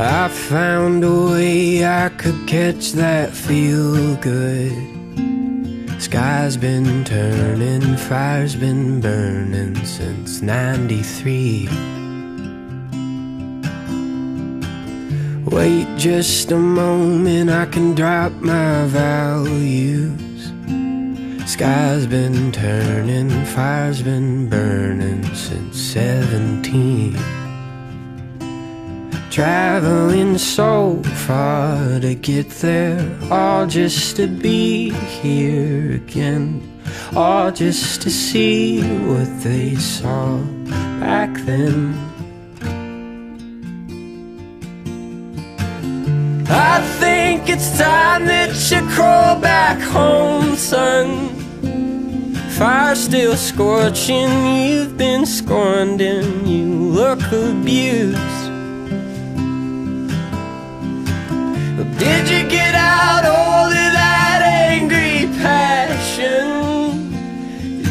I found a way I could catch that feel good. Sky's been turning, fire's been burning since 93. Wait just a moment, I can drop my value. Sky's been turning, fire's been burning since 17. Traveling so far to get there, all just to be here again, all just to see what they saw back then. I think it's time that you crawl back home, son. Fire still scorching, you've been scorned and you look abused. Did you get out all of that angry passion?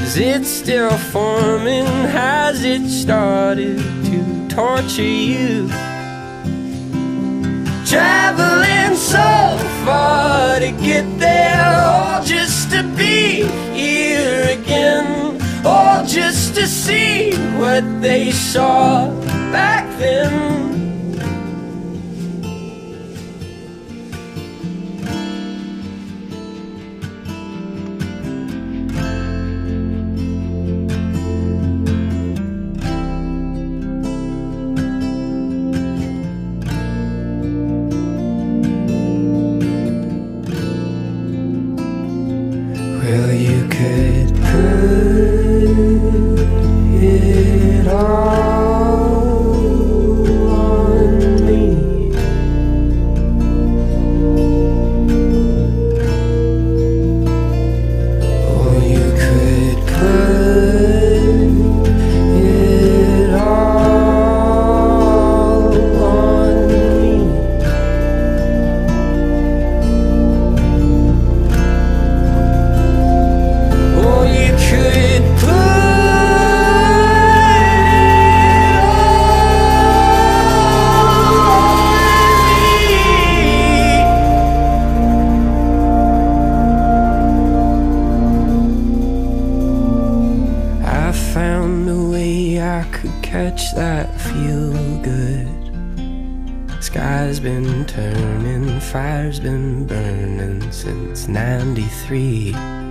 Is it still forming? Has it started to torture you? Traveling so far to get there, all just to see what they saw back then. Well, you could put could catch that feel good. Sky's been turning, fire's been burning since 93.